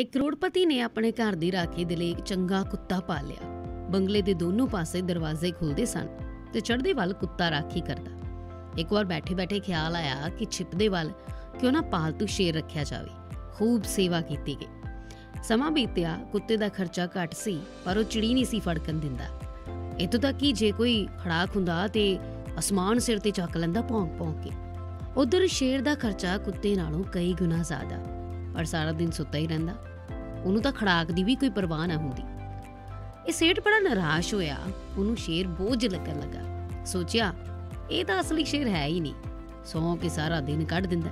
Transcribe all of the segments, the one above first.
ਇੱਕ ਕਰੋੜਪਤੀ ਨੇ ਆਪਣੇ ਘਰ ਦੀ ਰਾਖੀ ਦੇ ਲਈ ਇੱਕ ਚੰਗਾ ਕੁੱਤਾ ਪਾਲਿਆ ਬੰਗਲੇ ਦੇ ਦੋਨੋਂ ਪਾਸੇ ਦਰਵਾਜ਼ੇ ਖੁੱਲਦੇ ਸਨ ਤੇ ਚੜ੍ਹਦੇ ਵੱਲ ਕੁੱਤਾ ਰਾਖੀ ਕਰਦਾ। ਇੱਕ ਵਾਰ ਬੈਠੇ-ਬੈਠੇ ਖਿਆਲ ਆਇਆ ਕਿ ਛਿਪਦੇ ਵੱਲ ਕਿਉਂ ਨਾ ਪਾਲਤੂ ਸ਼ੇਰ ਰੱਖਿਆ ਜਾਵੇ। ਖੂਬ ਸੇਵਾ ਕੀਤੀ ਗਈ। ਸਮਾਂ ਬੀਤਿਆ, ਕੁੱਤੇ ਦਾ ਖਰਚਾ ਘੱਟ ਸੀ, ਪਰ ਉਹ ਚਿੜੀ ਨਹੀਂ ਸੀ ਫੜਕਣ ਦਿੰਦਾ। ਇਤੋਂ ਤੱਕ ਕਿ ਜੇ ਕੋਈ ਖੜਾਕ ਹੁੰਦਾ ਤੇ ਅਸਮਾਨ ਸਿਰ ਤੇ ਚੱਕ ਲੈਂਦਾ ਭੌਂਕ ਭੌਂਕ ਕੇ। ਉਧਰ ਸ਼ੇਰ ਦਾ ਖਰਚਾ ਕੁੱਤੇ ਨਾਲੋਂ ਕਈ ਗੁਣਾ ਜ਼ਿਆਦਾ, ਪਰ ਸਾਰਾ ਦਿਨ ਸੁੱਤਾ ਹੀ ਰਹਿੰਦਾ। ਉਹਨੂੰ ਤਾਂ ਖੜਾਕ ਦੀ ਵੀ ਕੋਈ ਪਰਵਾਹ ਨਾ ਹੁੰਦੀ। ਇਹ ਸੇਠ ਬੜਾ ਨਿਰਾਸ਼ ਹੋਇਆ। ਉਹਨੂੰ ਸ਼ੇਰ ਬੋਝ ਲੱਗਣ ਲੱਗਾ। ਸੋਚਿਆ, ਇਹ ਤਾਂ ਅਸਲੀ ਸ਼ੇਰ ਹੈ ਹੀ ਨਹੀਂ। ਸੌਂ ਕੇ ਸਾਰਾ ਦਿਨ ਕੱਢ ਦਿੰਦਾ।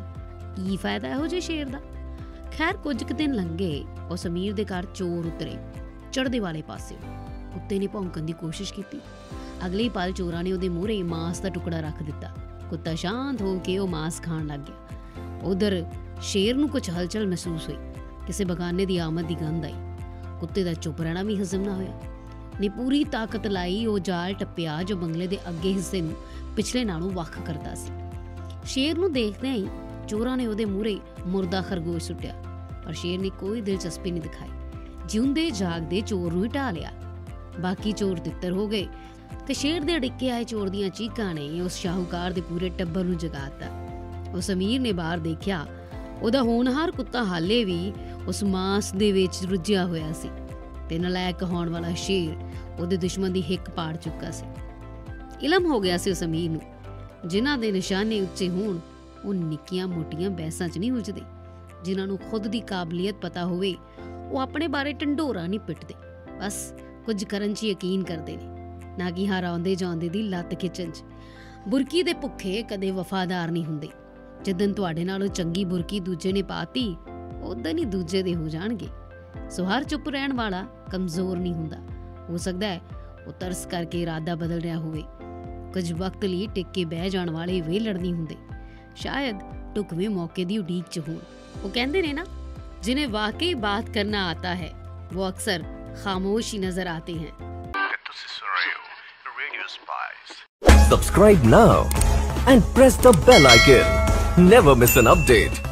ਕੀ ਫਾਇਦਾ ਇਹੋ ਜਿਹੇ ਸ਼ੇਰ ਦਾ? ਖੈਰ, ਕੁਝ ਕੁ ਦਿਨ ਲੰਘੇ, ਉਹ ਸਮੀਰ ਦੇ ਘਰ ਚੋਰ ਉਤਰੇ ਚੜਦੇ ਵਾਲੇ ਪਾਸੇ। ਕੁੱਤੇ ਨੇ ਭੌਂਕਣ ਦੀ ਕੋਸ਼ਿਸ਼ ਕੀਤੀ। ਅਗਲੇ ਪਲ ਚੋਰਾਂ ਨੇ ਉਹਦੇ ਮੂਹਰੇ ਮਾਸ ਦਾ ਟੁਕੜਾ ਰੱਖ ਦਿੱਤਾ। ਕੁੱਤਾ ਸ਼ਾਂਤ ਹੋ ਕੇ ਉਹ ਮਾਸ ਖਾਣ ਲੱਗ ਗਿਆ। ਉਧਰ ਸ਼ੇਰ ਨੂੰ ਕੁਝ ਹਲਚਲ ਮਹਿਸੂਸ ਹੋਈ। ਕਿਸੇ ਬਗਾਨੇ ਦੀ ਆਮਦ ਦੀ ਗੰਧ ਆਈ। ਕੁੱਤੇ ਦਾ ਚੁੱਪ ਰਹਿਣਾ ਵੀ ਹਜ਼ਮ ਨਾ ਹੋਇਆ। ਨੇ ਪੂਰੀ ਤਾਕਤ ਲਾਈ, ਉਹ ਜਾਲ ਟੱਪਿਆ ਜੋ ਬੰਗਲੇ ਦੇ ਅੱਗੇ ਹਿੱਸੇ ਨੂੰ ਪਿਛਲੇ ਨਾਲੋਂ ਵੱਖ ਕਰਦਾ ਸੀ। ਸ਼ੇਰ ਨੂੰ ਦੇਖਦੇ ਹੀ ਚੋਰਾਂ ਨੇ ਉਹਦੇ ਮੂਹਰੇ ਮੁਰਦਾ ਖਰਗੋਸ਼ ਸੁੱਟਿਆ, ਪਰ ਸ਼ੇਰ ਨੇ ਕੋਈ ਦਿਲਚਸਪੀ ਨਹੀਂ ਦਿਖਾਈ। ਜਿਉਂਦੇ ਜਾਗਦੇ ਚੋਰ ਨੂੰ ਹੀ ਢਾ ਲਿਆ। ਬਾਕੀ ਚੋਰ ਤਿੱਤਰ ਹੋ ਗਏ ਤੇ ਸ਼ੇਰ ਦੇ ਅੜਿੱਕੇ ਆਏ ਚੋਰ ਦੀਆਂ ਚੀਕਾਂ ਨੇ ਉਸ ਸ਼ਾਹੂਕਾਰ ਦੇ ਪੂਰੇ ਟੱਬਰ ਨੂੰ ਜਗਾਤਾ ਉਸ ਅਮੀਰ ਨੇ ਬਾਹਰ ਦੇਖਿਆ, ਉਹਦਾ ਹੋਣਹਾਰ ਕੁੱਤਾ ਹਾਲੇ ਵੀ ਉਸ ਮਾਸ ਦੇ ਵਿੱਚ ਰੁੱਝਿਆ ਹੋਇਆ ਸੀ ਤੇ ਨਲਾਇਕ ਹੋਣ ਵਾਲਾ ਸ਼ੇਰ ਉਹਦੇ ਦੁਸ਼ਮਣ ਦੀ ਹਿੱਕ ਪਾੜ ਚੁੱਕਾ ਸੀ। ਇਲਮ ਹੋ ਗਿਆ ਸੀ ਉਸ ਅਮੀਰ ਨੂੰ। ਜਿਨ੍ਹਾਂ ਦੇ ਨਿਸ਼ਾਨੇ ਉੱਚੇ ਹੋਣ, ਉਹ ਨਿੱਕੀਆਂ ਮੋਟੀਆਂ ਬਹਿਸਾਂ 'ਚ ਨਹੀਂ ਉਲਝਦੇ। ਜਿਨ੍ਹਾਂ ਨੂੰ ਖੁਦ ਦੀ ਕਾਬਲੀਅਤ ਪਤਾ ਹੋਵੇ, ਉਹ ਆਪਣੇ ਬਾਰੇ ਢੰਡੋਰਾ ਨਹੀਂ ਪਿੱਟਦੇ। ਬਸ ਕੁਝ ਕਰਨ 'ਚ ਯਕੀਨ ਕਰਦੇ ਨੇ। ਨਾ ਕਿ ਹਰਾਉਂਦੇ ਜਾਂਦੇ ਦੀ ਲੱਤ ਖਿੱਚਣ 'ਚ। ਬੁਰਕੀ ਦੇ ਭੁੱਖੇ ਕਦੇ ਵਫਾਦਾਰ ਨਹੀਂ ਹੁੰਦੇ। ਜਦੋਂ ਤੁਹਾਡੇ ਨਾਲੋਂ ਚੰਗੀ ਬੁਰਕੀ ਦੂਜੇ ਨੇ ਪਾਤੀ ਉਦਾਂ ਹੀ ਦੂਜੇ ਦੇ ਹੋ ਜਾਣਗੇ। ਸੋ ਹਰ ਚੁੱਪ ਰਹਿਣ ਵਾਲਾ ਕਮਜ਼ੋਰ ਨਹੀਂ ਹੁੰਦਾ। ਹੋ ਸਕਦਾ ਹੈ ਉਹ ਤਰਸ ਕਰਕੇ ਇਰਾਦਾ ਬਦਲ ਰਿਹਾ ਹੋਵੇ। ਕੁਝ ਵਕਤ ਲਈ ਟਿਕ ਬਹਿ ਜਾਣ ਵਾਲੇ ਵੇ ਲੜਨੀ ਹੁੰਦੇ। ਸ਼ਾਇਦ ਟੁਕਵੇਂ ਮੌਕੇ ਦੀ ਉਡੀਕ ਚ ਹੋਣ। ਉਹ ਕਹਿੰਦੇ ਨੇ ਨਾ ਜਿਨੇ ਵਾਕਈ ਬਾਤ ਕਰਨਾ ਆਤਾ ਹੈ ਉਹ ਅਕਸਰ ਖਾਮੋਸ਼ ਨਜ਼ਰ ਆਤੇ ਹਨ ਤੁਸੀਂ ਸੁਣ ਰਹੇ ਹੋ Radio Spice subscribe never miss an update.